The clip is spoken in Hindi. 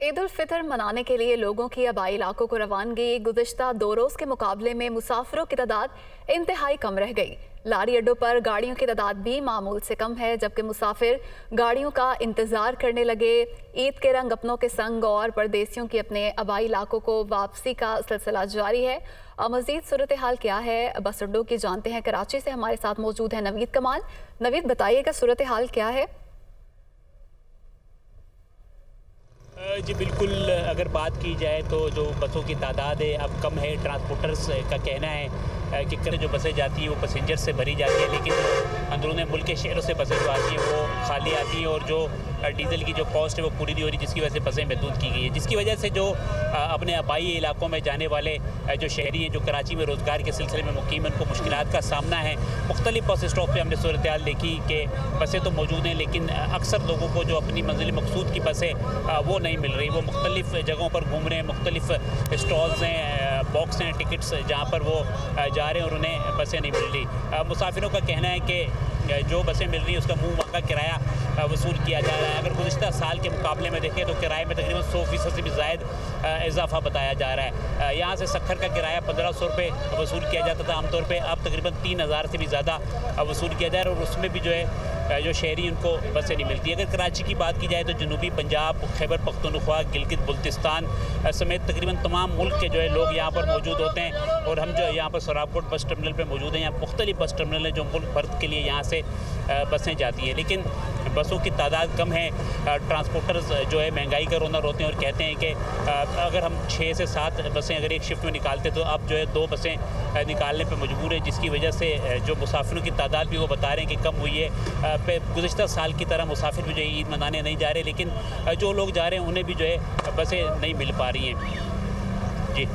ईद उल फितर मनाने के लिए लोगों की आबाई इलाकों को रवानगी गुजशत दो रोज़ के मुकाबले में मुसाफरों की तादाद इंतहाई कम रह गई। लारी अड्डों पर गाड़ियों की तादाद भी मामूल से कम है, जबकि मुसाफिर गाड़ियों का इंतज़ार करने लगे। ईद के रंग अपनों के संग और परदेसियों की अपने आबाई इलाकों को वापसी का सिलसिला जारी है। और मजीद सूरत हाल क्या है, बस अड्डों की जानते हैं। कराची से हमारे साथ मौजूद है नवीद कमाल। नवीद, बताइएगा सूरत हाल क्या है? जी, बिल्कुल, अगर बात की जाए तो जो बसों की तादाद है, अब कम है। ट्रांसपोर्टर्स का कहना है कि जो बसें जाती हैं, वो पैसेंजर से भरी जाती है, लेकिन अंदरून मुल्क के शहरों से बसें जो आती हैं, वो खाली आती हैं और जो डीजल की जो कॉस्ट है वो पूरी नहीं हो रही, जिसकी वजह से बसें महदूद की गई है। जिसकी वजह से जो अपने आबाई इलाकों में जाने वाले जो शहरी हैं, जो कराची में रोज़गार के सिलसिले में मुकीम उनको मुश्किल का सामना है। मुख्तलिफ़ बस स्टॉप पर हमने सूरत देखी कि बसें तो मौजूद हैं, लेकिन अक्सर लोगों को जो अपनी मंजिल मकसूद की बसें वो नहीं मिल रही। वो मुख्तलिफ़ जगहों पर घूम रहे हैं, मुख्तलिफ़ स्टॉल्स हैं बॉक्स हैं टिकट्स जहाँ पर वो जा रहे हैं और उन्हें बसें नहीं मिल रही। मुसाफिरों का कहना है कि जो बसें मिल रही हैं, उसका मुँह का किराया वसूल किया जा रहा है। अगर गुजशत साल के मुकाबले में देखें तो किराए में तकरीबन सौ फ़ीसद से भी जायद इजाफा बताया जा रहा है। यहाँ से सखर का किराया पंद्रह सौ रुपये वसूल किया जाता था। आमतौर पर अब तकरीबन तीन हज़ार से भी ज़्यादा वसूल किया जा रहा है और उसमें भी जो है जो शहरी उनको बसें नहीं मिलती। अगर कराची की बात की जाए तो जनूबी पंजाब, खैबर, पख्तनख्वा, गिलगित, बल्तिस्तान समेत तकरीबन तमाम मुल्क के जो है, लोग यहाँ पर मौजूद होते हैं। और हम जो यहाँ पर सराबकोट बस टर्मिनल पर मौजूद हैं। यहाँ मुख्तलिफ़ बस टर्मिनल हैं, जो मुल्क भर के लिए यहाँ बसें जाती हैं। लेकिन बसों की तादाद कम है। ट्रांसपोर्टर्स जो है महँगाई का रोना रोते हैं और कहते हैं कि अगर हम छः से सात बसें अगर एक शिफ्ट में निकालते तो अब जो है दो बसें निकालने पर मजबूर है, जिसकी वजह से जो मुसाफिरों की तादाद भी वो बता रहे हैं कि कम हुई है। गुजशत साल की तरह मुसाफिर भी जो है ईद मनाने नहीं जा रहे, लेकिन जो लोग जा रहे हैं उन्हें भी जो है बसें नहीं मिल पा रही हैं। जी।